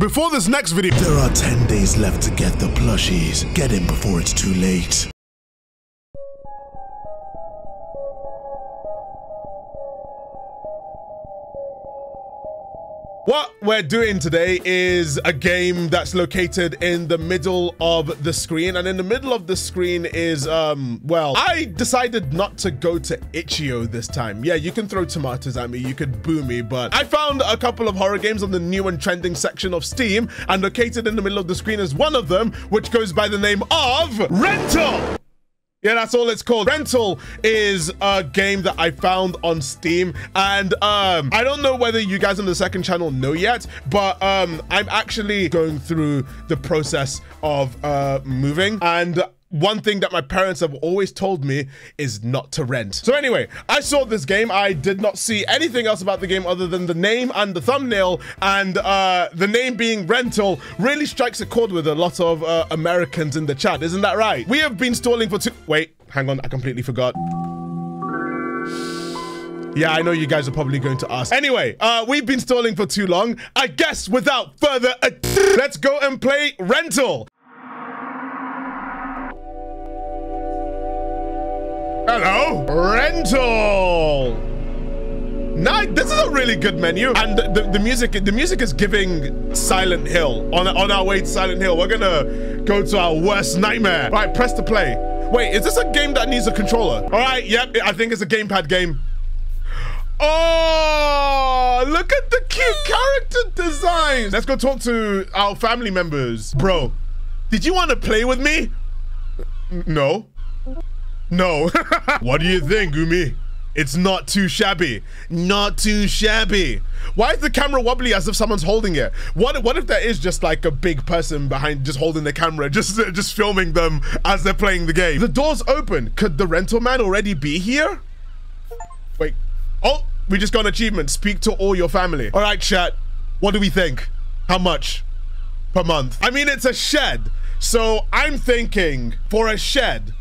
before this next video. There are 10 days left to get the plushies. Get in before it's too late. What we're doing today is a game that's located in the middle of the screen. And in the middle of the screen is, um, well, I decided not to go to Itch.io this time. Yeah, you can throw tomatoes at me, you could boo me, but I found a couple of horror games on the new and trending section of Steam, and located in the middle of the screen is one of them, which goes by the name of Rental. Yeah, that's all it's called. Rental is a game that I found on Steam. And um, I don't know whether you guys on the second channel know yet, but um, I'm actually going through the process of uh, moving. And one thing that my parents have always told me is not to rent. So anyway, I saw this game. I did not see anything else about the game other than the name and the thumbnail. And uh, the name being Rental really strikes a chord with a lot of uh, Americans in the chat. Isn't that right? We have been stalling for two... Wait, hang on. I completely forgot. Yeah, I know you guys are probably going to ask. Anyway, uh, we've been stalling for too long. I guess without further ado, let's go and play Rental. Hello, rental. Nice. This is a really good menu, and the, the music the music is giving Silent Hill. On on our way to Silent Hill, we're gonna go to our worst nightmare. All right, press to play. Wait, is this a game that needs a controller? All right, yep, I think it's a gamepad game. Oh, look at the cute character designs. Let's go talk to our family members. Bro, did you want to play with me? No. No. what do you think, Umi? It's not too shabby. Not too shabby. Why is the camera wobbly as if someone's holding it? What what if there is just like a big person behind just holding the camera, just just filming them as they're playing the game? The door's open. Could the rental man already be here? Wait. Oh, we just got an achievement. Speak to all your family. All right, chat. What do we think? How much per month? I mean, it's a shed. So I'm thinking for a shed,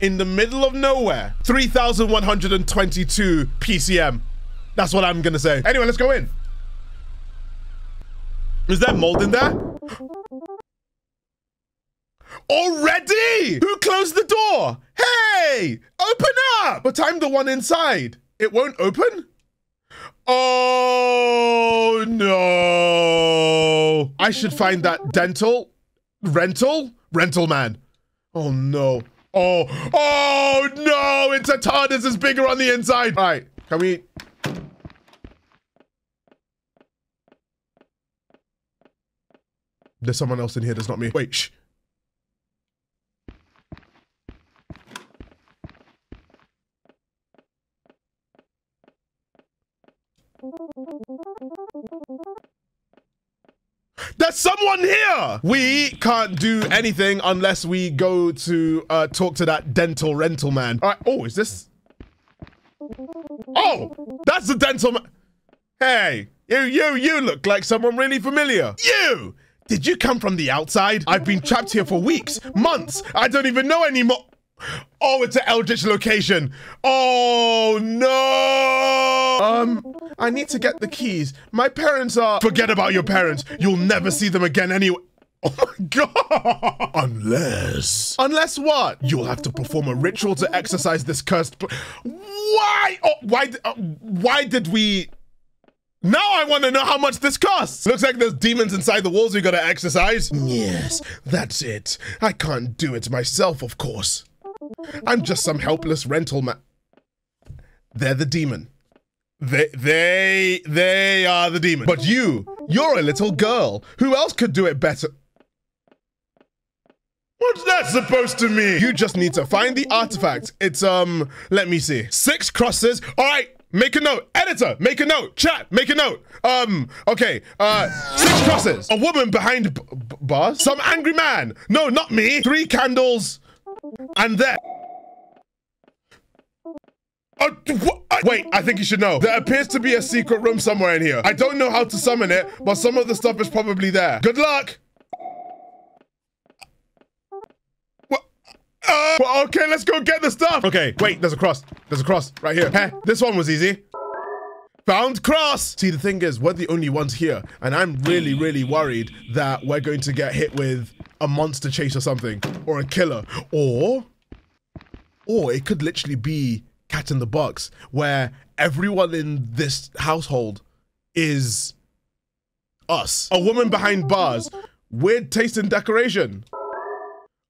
in the middle of nowhere. 3,122 PCM. That's what I'm gonna say. Anyway, let's go in. Is there mold in there? Already? Who closed the door? Hey, open up! But I'm the one inside. It won't open? Oh no. I should find that dental, rental, rental man. Oh no. Oh, oh no, it's a TARDIS is bigger on the inside. All right, can we? There's someone else in here that's not me. Wait, shh. There's someone here! We can't do anything unless we go to uh, talk to that dental rental man. All right. Oh, is this? Oh, that's the dental man. Hey, you, you, you look like someone really familiar. You! Did you come from the outside? I've been trapped here for weeks, months. I don't even know anymore. Oh, it's an Eldritch location. Oh, no. Um, I need to get the keys. My parents are... Forget about your parents. You'll never see them again anyway. Oh my god! Unless... Unless what? You'll have to perform a ritual to exorcise this cursed... Why? Oh, why, uh, why did we... Now I want to know how much this costs. Looks like there's demons inside the walls we gotta exercise. Yes, that's it. I can't do it myself, of course. I'm just some helpless rental man. They're the demon. They, they, they are the demon. But you, you're a little girl. Who else could do it better? What's that supposed to mean? You just need to find the artifact. It's, um, let me see. Six crosses. All right, make a note. Editor, make a note. Chat, make a note. Um, okay, uh, six crosses. A woman behind bars. Some angry man. No, not me. Three candles. And there. Uh, wait, I think you should know. There appears to be a secret room somewhere in here. I don't know how to summon it, but some of the stuff is probably there. Good luck! Uh, well, okay, let's go get the stuff. Okay, wait, there's a cross. There's a cross right here. Hey, this one was easy. Found cross. See, the thing is, we're the only ones here, and I'm really, really worried that we're going to get hit with a monster chase or something, or a killer, or, or it could literally be cat in the box, where everyone in this household is us. A woman behind bars, weird taste in decoration.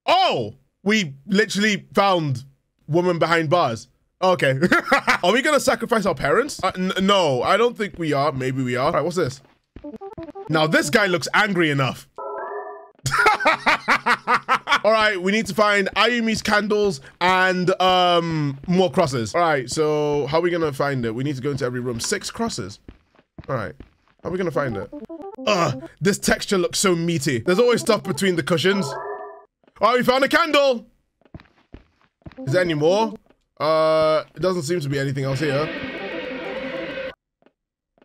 Oh, we literally found woman behind bars. Okay. are we gonna sacrifice our parents? Uh, no, I don't think we are. Maybe we are. All right, what's this? Now this guy looks angry enough. All right, we need to find Ayumi's candles and um more crosses. All right, so how are we gonna find it? We need to go into every room. Six crosses. All right, how are we gonna find it? Ugh, this texture looks so meaty. There's always stuff between the cushions. All right, we found a candle. Is there any more? Uh, it doesn't seem to be anything else here.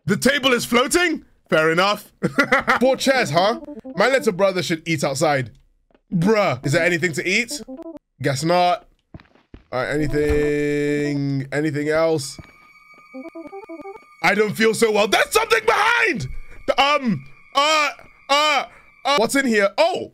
The table is floating? Fair enough. Four chairs, huh? My little brother should eat outside. Bruh, is there anything to eat? Guess not. Anything... anything else? I don't feel so well. There's something behind! Um, uh, uh, uh, what's in here? Oh!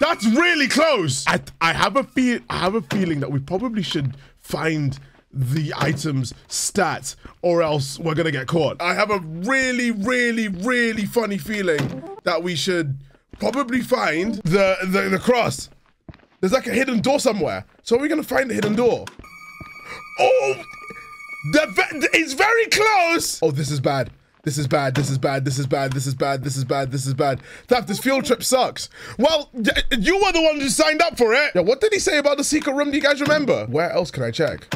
That's really close. I I have a feel I have a feeling that we probably should find the item's stat or else we're gonna get caught. I have a really, really, really funny feeling that we should probably find the, the, the cross. There's like a hidden door somewhere. So are we gonna find the hidden door? Oh, the, it's very close. Oh, this is bad. This is bad. This is bad. This is bad. This is bad. This is bad. This is bad. That this field trip sucks. Well, you were the one who signed up for it. Yeah, what did he say about the secret room? Do you guys remember? Where else can I check?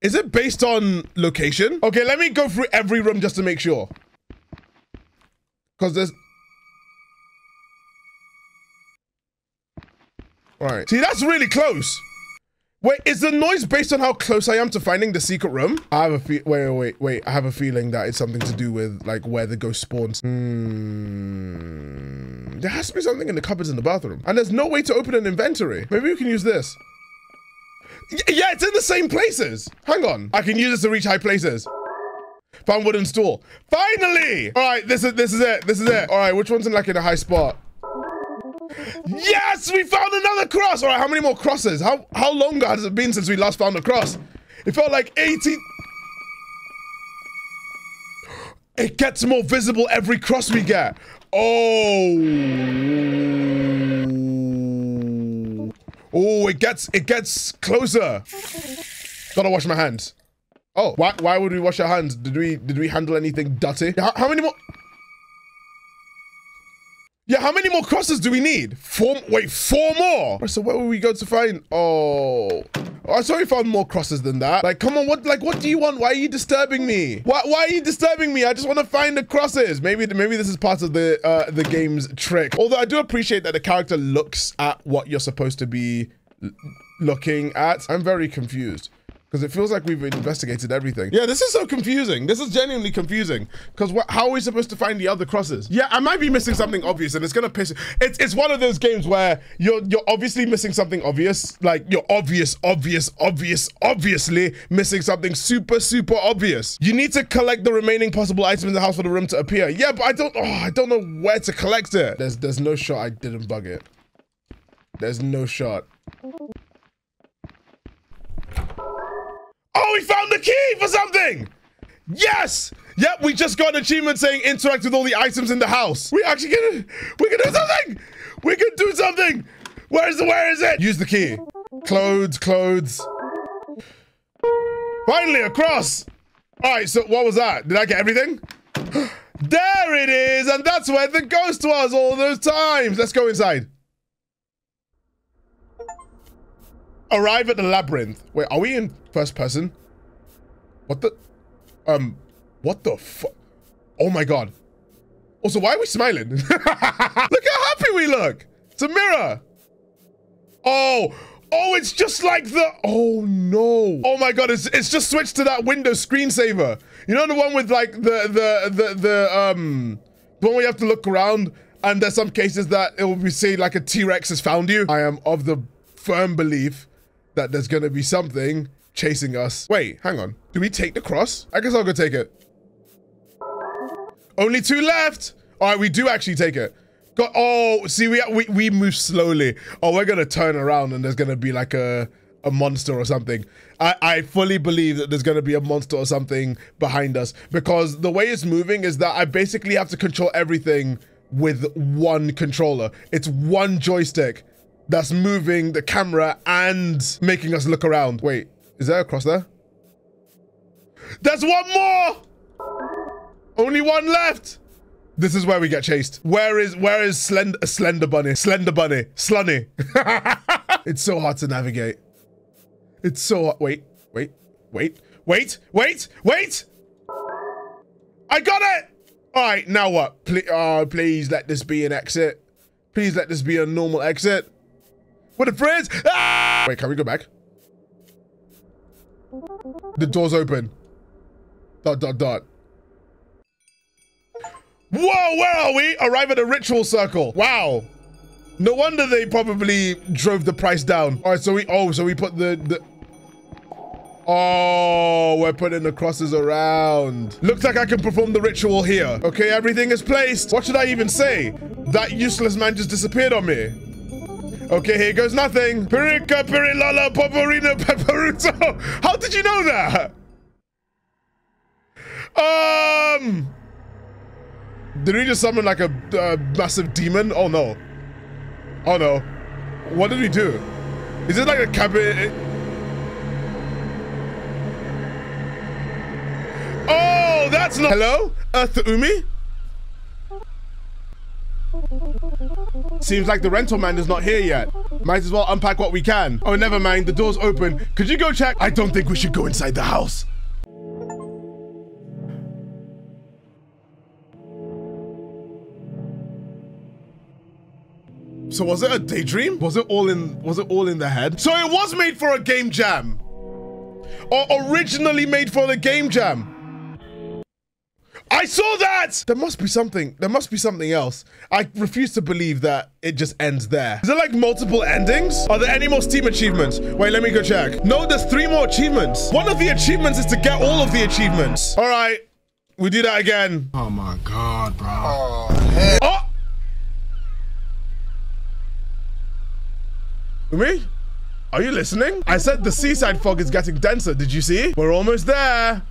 Is it based on location? Okay, let me go through every room just to make sure. Because there's... All right. See, that's really close. Wait, is the noise based on how close I am to finding the secret room? I have a fe- wait, wait, wait. I have a feeling that it's something to do with like where the ghost spawns. Hmm. There has to be something in the cupboards in the bathroom. And there's no way to open an inventory. Maybe we can use this. Y yeah, it's in the same places. Hang on. I can use this to reach high places. Found wooden stool. Finally! All right, this is this is it. This is it. All right, which one's in like in a high spot? Yes, we found another cross. All right, how many more crosses? How how long has it been since we last found a cross? It felt like 18. It gets more visible every cross we get. Oh. Oh, it gets it gets closer. Gotta wash my hands. Oh, why why would we wash our hands? Did we did we handle anything dirty? How, how many more? Yeah, how many more crosses do we need? Four, wait, four more? So where will we go to find? Oh, oh I we found more crosses than that. Like, come on, what, like, what do you want? Why are you disturbing me? Why, why are you disturbing me? I just want to find the crosses. Maybe, maybe this is part of the, uh, the game's trick. Although I do appreciate that the character looks at what you're supposed to be looking at. I'm very confused because it feels like we've investigated everything. Yeah, this is so confusing. This is genuinely confusing because how are we supposed to find the other crosses? Yeah, I might be missing something obvious and it's gonna piss. It's it's one of those games where you're you're obviously missing something obvious, like you're obvious, obvious, obvious, obviously missing something super super obvious. You need to collect the remaining possible items in the house for the room to appear. Yeah, but I don't. Oh, I don't know where to collect it. There's there's no shot I didn't bug it. There's no shot. Oh, we found the key for something! Yes! Yep, we just got an achievement saying interact with all the items in the house. We actually can we can do something! We can do something! Where is the where is it? Use the key. Clothes, clothes. Finally, across! Alright, so what was that? Did I get everything? there it is! And that's where the ghost was all those times! Let's go inside. Arrive at the labyrinth. Wait, are we in First person. What the? Um, what the fuck? Oh my god. Also, why are we smiling? look how happy we look. It's a mirror. Oh, oh, it's just like the, oh no. Oh my God, it's, it's just switched to that Windows screensaver. You know the one with like the, the, the, the, um, the one where you have to look around and there's some cases that it will be say like a T-Rex has found you. I am of the firm belief that there's gonna be something chasing us. Wait, hang on. Do we take the cross? I guess I'll go take it. Only two left. All right, we do actually take it. Oh, see, we, we, we move slowly. Oh, we're going to turn around and there's going to be like a, a monster or something. I, I fully believe that there's going to be a monster or something behind us because the way it's moving is that I basically have to control everything with one controller. It's one joystick that's moving the camera and making us look around. Wait, is there a cross there? There's one more! Only one left. This is where we get chased. Where is where is Slender Slender Bunny? Slender Bunny. Slunny. it's so hard to navigate. It's so hard. Wait, wait, wait, wait, wait, wait! I got it! Alright, now what? Please, oh, please let this be an exit. Please let this be a normal exit. With a friends! Ah! Wait, can we go back? The door's open. Dot, dot, dot. Whoa, where are we? Arrive at a ritual circle. Wow. No wonder they probably drove the price down. All right, so we, oh, so we put the, the, Oh, we're putting the crosses around. Looks like I can perform the ritual here. Okay, everything is placed. What should I even say? That useless man just disappeared on me. Okay, here goes nothing. Pirika, pirilala, poporina, peperuto. How did you know that? Um... Did we just summon like a uh, massive demon? Oh no. Oh no. What did we do? Is it like a cabin? Oh, that's not- Hello? Earth Umi? Seems like the rental man is not here yet. Might as well unpack what we can. Oh, never mind. The door's open. Could you go check? I don't think we should go inside the house. So was it a daydream? Was it all in was it all in the head? So it was made for a game jam. Or originally made for the game jam. I saw that! There must be something. There must be something else. I refuse to believe that it just ends there. Is there like multiple endings? Are there any more Steam achievements? Wait, let me go check. No, there's three more achievements. One of the achievements is to get all of the achievements. All right, we do that again. Oh my god, bro. Oh! oh! Me? Are you listening? I said the seaside fog is getting denser. Did you see? We're almost there.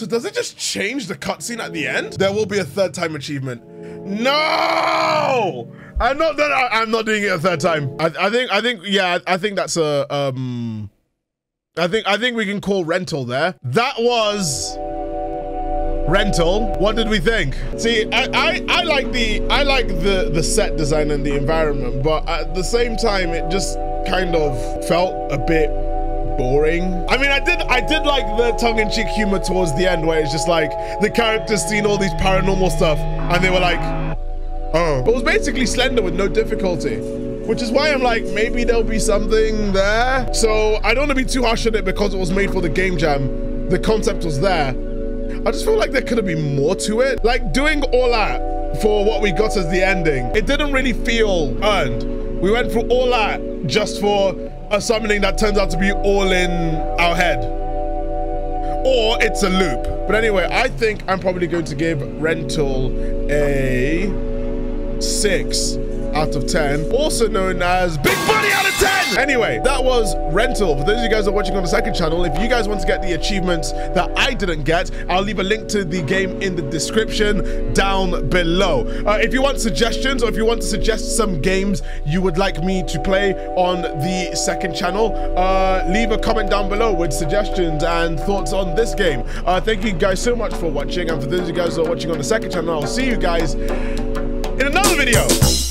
So does it just change the cutscene at the end? There will be a third time achievement. No! I'm not that I'm not doing it a third time. I, I think I think yeah, I think that's a um I think I think we can call rental there. That was rental. What did we think? See, I, I, I like the I like the the set design and the environment, but at the same time, it just kind of felt a bit boring. I mean, I did I did like the tongue-in-cheek humor towards the end, where it's just like the characters seeing all these paranormal stuff, and they were like, oh. But it was basically Slender with no difficulty. Which is why I'm like, maybe there'll be something there. So I don't want to be too harsh on it because it was made for the game jam. The concept was there. I just feel like there could have been more to it. Like doing all that for what we got as the ending, it didn't really feel earned. We went through all that just for a summoning that turns out to be all in our head. Or it's a loop. But anyway, I think I'm probably going to give Rental a six out of 10, also known as Big Bunny out of 10. Anyway, that was Rental. For those of you guys are watching on the second channel, if you guys want to get the achievements that I didn't get, I'll leave a link to the game in the description down below. Uh, if you want suggestions or if you want to suggest some games you would like me to play on the second channel, uh, leave a comment down below with suggestions and thoughts on this game. Uh, thank you guys so much for watching. And for those of you guys that are watching on the second channel, I'll see you guys in another video.